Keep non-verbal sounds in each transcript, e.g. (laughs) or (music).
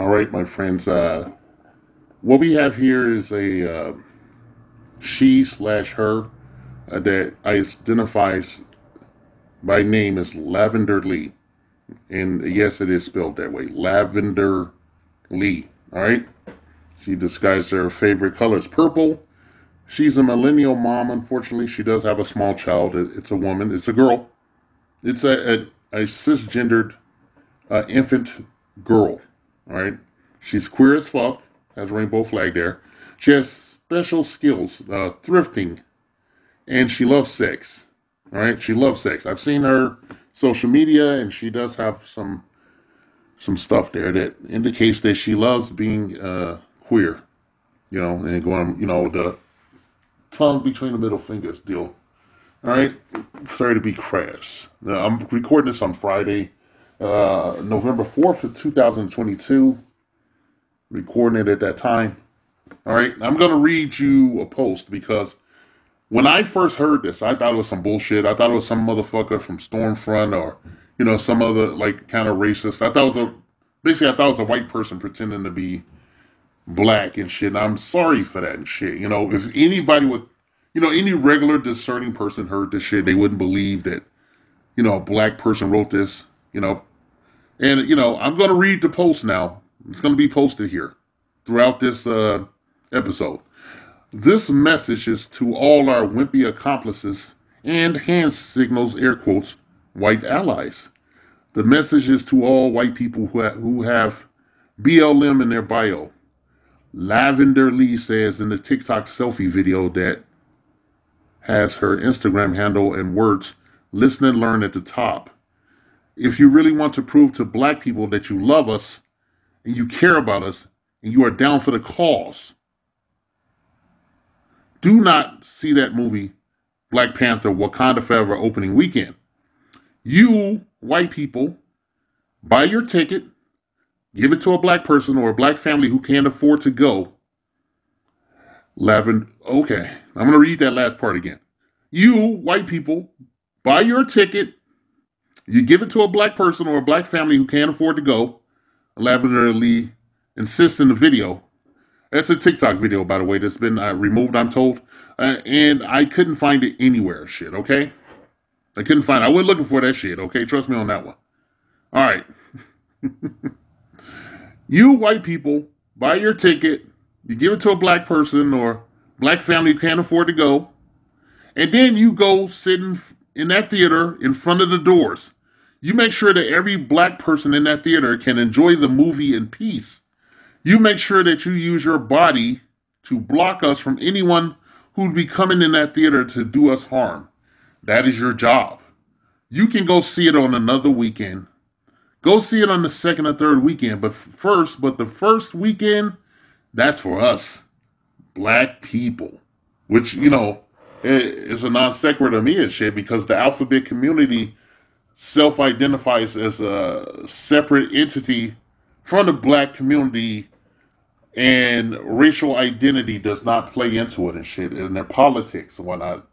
All right, my friends. Uh, what we have here is a uh, she slash her uh, that identifies by name as Lavynder Lee. And yes, it is spelled that way. Lavynder Lee. All right. She disguised her favorite color as purple. She's a millennial mom. Unfortunately, she does have a small child. It's a woman. It's a girl. It's a, a, a cisgendered uh, infant girl. Right. She's queer as fuck. Has a rainbow flag there. She has special skills, uh, thrifting, and she loves sex. Right. She loves sex. I've seen her social media, and she does have some some stuff there that indicates that she loves being uh, queer. You know, and going, you know, the tongue between the middle fingers deal. All right, sorry to be crass. Now, I'm recording this on Friday, uh, November 4th of 2022. Recording it at that time. All right, I'm going to read you a post because when I first heard this, I thought it was some bullshit. I thought it was some motherfucker from Stormfront or, you know, some other, like, kind of racist. I thought it was a, basically, I thought it was a white person pretending to be black and shit. And I'm sorry for that and shit. You know, if anybody would, you know, any regular discerning person heard this shit, they wouldn't believe that, you know, a black person wrote this, you know. And, you know, I'm going to read the post now. It's going to be posted here throughout this uh, episode. This message is to all our wimpy accomplices and hand signals, air quotes, white allies. The message is to all white people who, ha- who have BLM in their bio. Lavynder Lee says in the TikTok selfie video that has her Instagram handle and words listen and learn at the top. If you really want to prove to black people that you love us and you care about us and you are down for the cause, do not see that movie Black Panther Wakanda Forever opening weekend. You, white people, buy your ticket, give it to a black person or a black family who can't afford to go. Lavynder, okay, I'm going to read that last part again. You, white people, buy your ticket, you give it to a black person or a black family who can't afford to go. Lavynder Lee insists in the video. That's a TikTok video, by the way, that's been uh, removed, I'm told. Uh, and I couldn't find it anywhere, shit, okay? I couldn't find it. I went looking for that shit, okay? Trust me on that one. All right. (laughs) You white people buy your ticket, you give it to a black person or black family who can't afford to go, and then you go sit in, in that theater in front of the doors. You make sure that every black person in that theater can enjoy the movie in peace. You make sure that you use your body to block us from anyone who'd be coming in that theater to do us harm. That is your job. You can go see it on another weekend Go see it on the second or third weekend. But first, but the first weekend, that's for us, black people. Which, you know, is a non sequitur to me and shit because the alphabet community self identifies as a separate entity from the black community and racial identity does not play into it and shit and their politics and whatnot.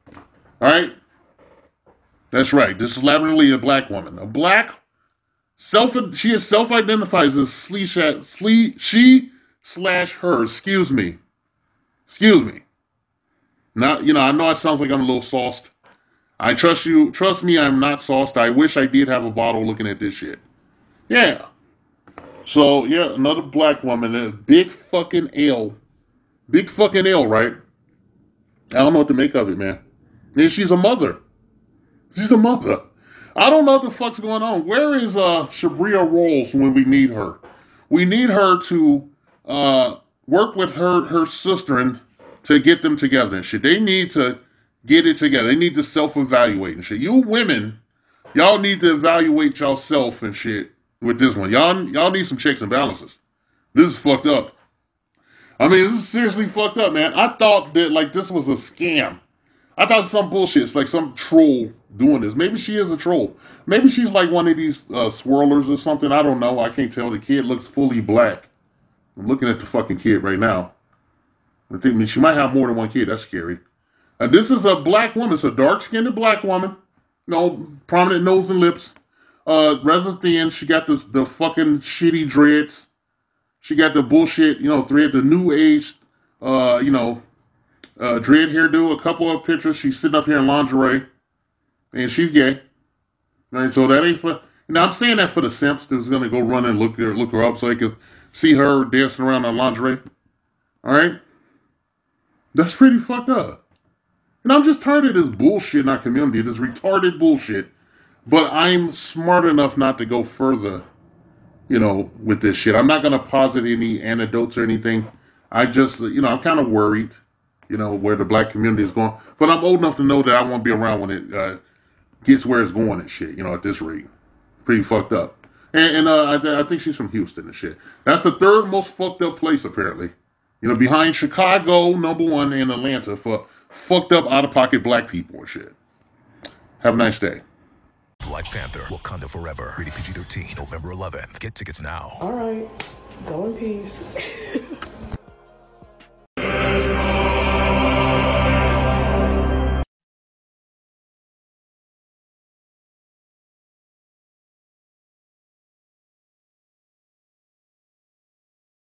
All right? That's right. This is Lavynder a black woman. A black Self, she is self-identifies as slee, slee, she slash her. Excuse me. Excuse me. Now, you know, I know it sounds like I'm a little sauced. I trust you. Trust me, I'm not sauced. I wish I did have a bottle looking at this shit. Yeah. So, yeah, another black woman, a big fucking L. Big fucking L, right? I don't know what to make of it, man. And she's a mother. She's a mother. I don't know what the fuck's going on. Where is uh Shabria Rolls when we need her? We need her to uh work with her her sister and to get them together and shit. They need to get it together. They need to self-evaluate and shit. You women, y'all need to evaluate yourself and shit with this one. Y'all y'all need some checks and balances. This is fucked up. I mean, this is seriously fucked up, man. I thought that like this was a scam. I thought some bullshit. It's like some troll doing this. Maybe she is a troll. Maybe she's like one of these uh, swirlers or something. I don't know. I can't tell. The kid looks fully black. I'm looking at the fucking kid right now. I think I mean, she might have more than one kid. That's scary. And this is a black woman. It's a dark-skinned black woman. You know, prominent nose and lips. Uh, rather thin. She got this the fucking shitty dreads. She got the bullshit, you know, thread the new age, uh, you know, uh, dread hairdo. A couple of pictures. She's sitting up here in lingerie, and she's gay. Right, so that ain't for. Now I'm saying that for the simps that's gonna go run and look her look her up so they can see her dancing around in lingerie. All right, that's pretty fucked up. And I'm just tired of this bullshit in our community, this retarded bullshit. But I'm smart enough not to go further, you know, with this shit. I'm not gonna posit any anecdotes or anything. I just, you know, I'm kind of worried, you know, where the black community is going. But I'm old enough to know that I won't be around when it uh, gets where it's going and shit. You know, at this rate, pretty fucked up. And, and uh, I, I think she's from Houston and shit. That's the third most fucked up place apparently. You know, behind Chicago, number one, and Atlanta for fucked up out of pocket black people and shit. Have a nice day. Black Panther, Wakanda Forever. Rated PG 13, November 11th. Get tickets now. All right. Go in peace. (laughs)